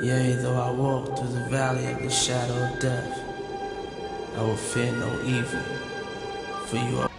Yea, though I walk through the valley of the shadow of death, I will fear no evil, for you are